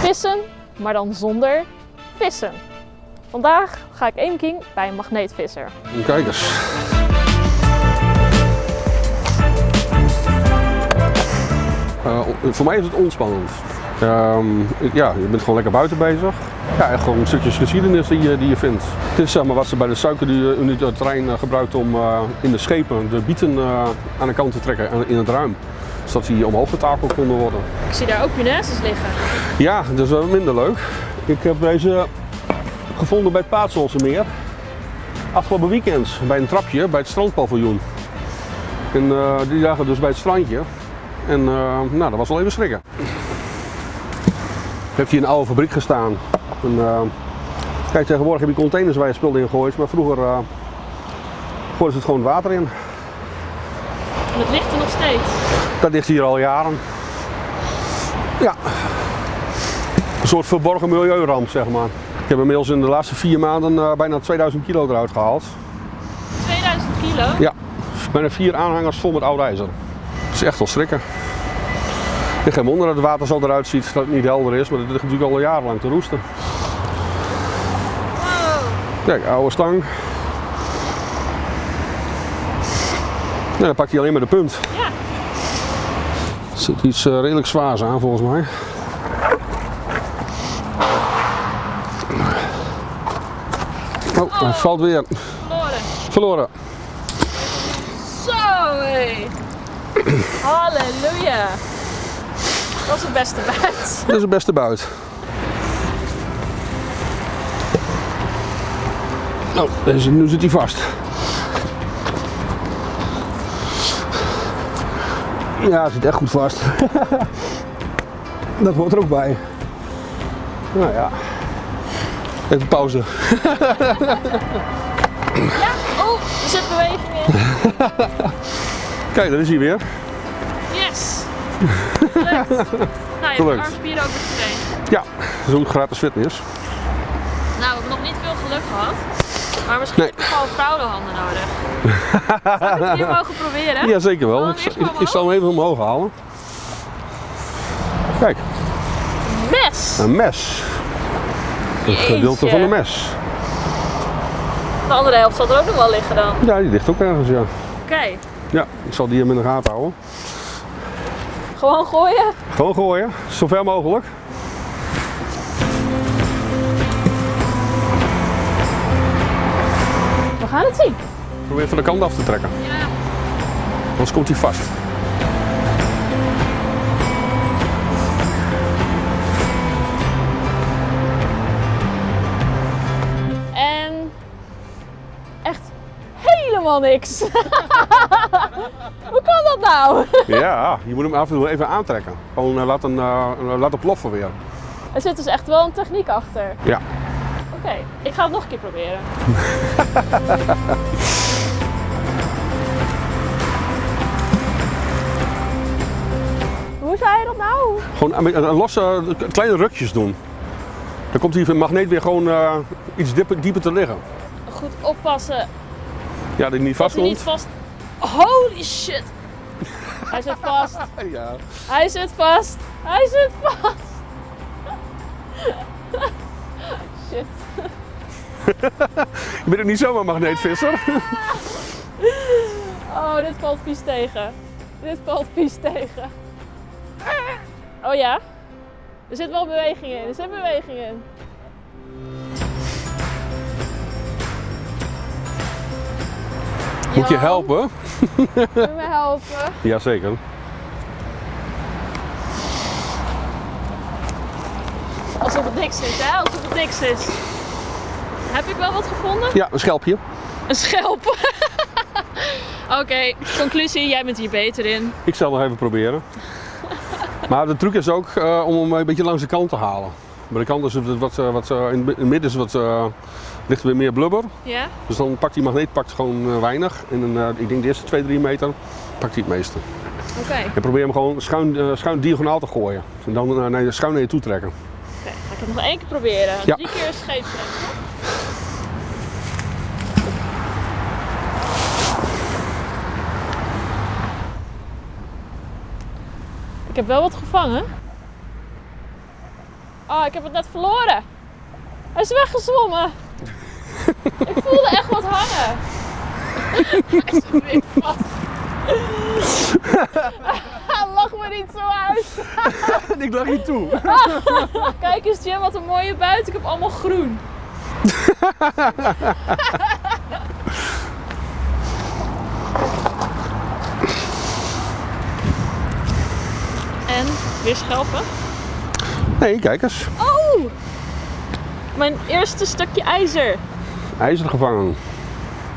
Vissen, maar dan zonder vissen. Vandaag ga ik één king bij een magneetvisser. Kijk eens. Eh, voor mij is het ontspannend. Ehm, ja, je bent gewoon lekker buiten bezig. Ja, gewoon stukjes geschiedenis die je, die je vindt. Dit is zeg maar wat ze bij de suikerunie-terrein uh, gebruikt om uh, in de schepen de bieten uh, aan de kant te trekken in het ruim. Zodat die omhoog getakeld konden worden. Ik zie daar ook punaises liggen. Ja, dat is wel minder leuk. Ik heb deze gevonden bij het Paatsolse Afgelopen weekend bij een trapje bij het strandpaviljoen. En die lagen dus bij het strandje. En nou, dat was wel even schrikken heeft hier een oude fabriek gestaan. En, uh, kijk, tegenwoordig heb je containers waar je spullen in gooit, maar vroeger uh, gooiden ze het gewoon water in. En het ligt er nog steeds? Dat ligt hier al jaren. Ja. Een soort verborgen milieuramp, zeg maar. Ik heb inmiddels in de laatste vier maanden uh, bijna 2000 kilo eruit gehaald. 2000 kilo? Ja, bijna vier aanhangers vol met oud ijzer. Dat is echt wel schrikken. Ik geen wonder dat het water zo eruit ziet, dat het niet helder is, maar het ligt natuurlijk al jarenlang te roesten. Kijk, oude stang. Nou, dan pak je alleen maar de punt. Ja. Er zit iets uh, redelijk zwaars aan volgens mij. Oh, oh. hij valt weer. Verloren. Verloren. Zo hé. Halleluja. Dat is de beste buit. Dat is de beste buit. Nou, deze, nu zit hij vast. Ja, hij zit echt goed vast. Dat hoort er ook bij. Nou ja. Even pauze. Ja, oh, er zit beweging in. Kijk, daar is hij weer. Yes. Gelukt. Nou, je hebt armspieren ook weer getraind. Ja, ook gratis fitness. Nou, we hebben nog niet veel geluk gehad. Maar misschien nee. heb je gewoon vrouwenhanden nodig. Zou ik het hier mogen proberen? Ja, zeker wel. Ik, ik, ik, zal hem even omhoog halen. Kijk. Een mes. Een mes. Een gedeelte van een mes. De andere helft zal er ook nog wel liggen dan? Ja, die ligt ook ergens, ja. Oké. Okay. Ja, ik zal die hem in de gaten houden. Gewoon gooien? Gewoon gooien, zover mogelijk. Gaan het zien. Probeer van de kant af te trekken. Ja. Anders komt hij vast. En echt helemaal niks. Hoe kan dat nou? ja, je moet hem af en toe even aantrekken. Gewoon laten, uh, laten ploffen weer. Er zit dus echt wel een techniek achter. Ja. Oké, okay, ik ga het nog een keer proberen. Hoe zei je dat nou? Gewoon losse kleine rukjes doen. Dan komt die magneet weer gewoon uh, iets dieper, dieper te liggen. Goed oppassen. Ja, dat hij niet vast komt. niet vast. Holy shit! Hij zit vast. Ja. Hij zit vast. Hij zit vast. Shit. Je bent ook niet zomaar magneetvisser. Oh, dit valt vies tegen. Dit valt vies tegen. Oh ja? Er zit wel beweging in. Er zit beweging in. Moet je helpen? Moet me helpen? Jazeker. Alsof het niks is, hè? Alsof het niks is. Heb ik wel wat gevonden? Ja, een schelpje. Een schelp? Oké, okay, conclusie, jij bent hier beter in. Ik zal nog even proberen. maar de truc is ook uh, om hem een beetje langs de kant te halen. Bij de kant is het wat, eh, wat, uh, in het midden is wat, uh, ligt weer meer blubber. Ja. Dus dan pakt die magneet pakt gewoon weinig. En dan, ik denk de eerste 2, 3 meter pakt hij het meeste. Oké. Okay. En probeer hem gewoon schuin, schuin diagonaal te gooien. En dan naar, schuin naar je toe trekken. Ik het nog één keer proberen. Drie keer scheef. Ik heb wel wat gevangen. Oh, ik heb het net verloren. Hij is weggezwommen. ik voelde echt wat hangen. Hij is vast. Lach me niet zo uit. ik lag niet toe. Kijk eens Jim, wat een mooie buit. Ik heb allemaal groen. en weer schelpen. Nee, kijk eens. Oh! Mijn eerste stukje ijzer. IJzer gevangen.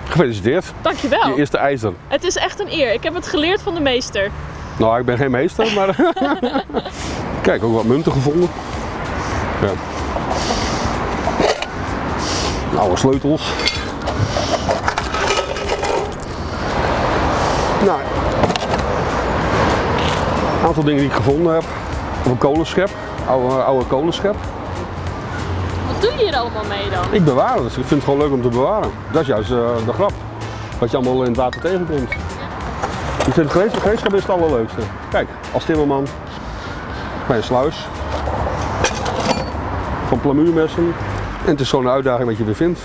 Gefeliciteerd. Dankjewel. Je eerste ijzer. Het is echt een eer. Ik heb het geleerd van de meester. Nou, ik ben geen meester, maar... Kijk, ook wat munten gevonden. Ja. Oude sleutels. Nou, een aantal dingen die ik gevonden heb. Of een kolenschep, oude, oude kolenschep. Wat doe je hier allemaal mee dan? Ik bewaar het, dus ik vind het gewoon leuk om te bewaren. Dat is juist eh, de grap. Wat je allemaal in het water tegenkomt. Ik vind het gereedschap, is het allerleukste. Kijk, als timmerman bij een sluis. Van plamuurmessen. En het is een uitdaging wat je weer vindt.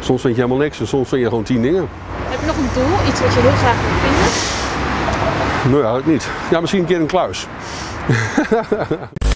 Soms vind je helemaal niks en soms vind je gewoon tien dingen. Heb je nog een doel? Iets wat je heel graag wil vinden? Nou ja, niet. Ja, misschien een keer een kluis.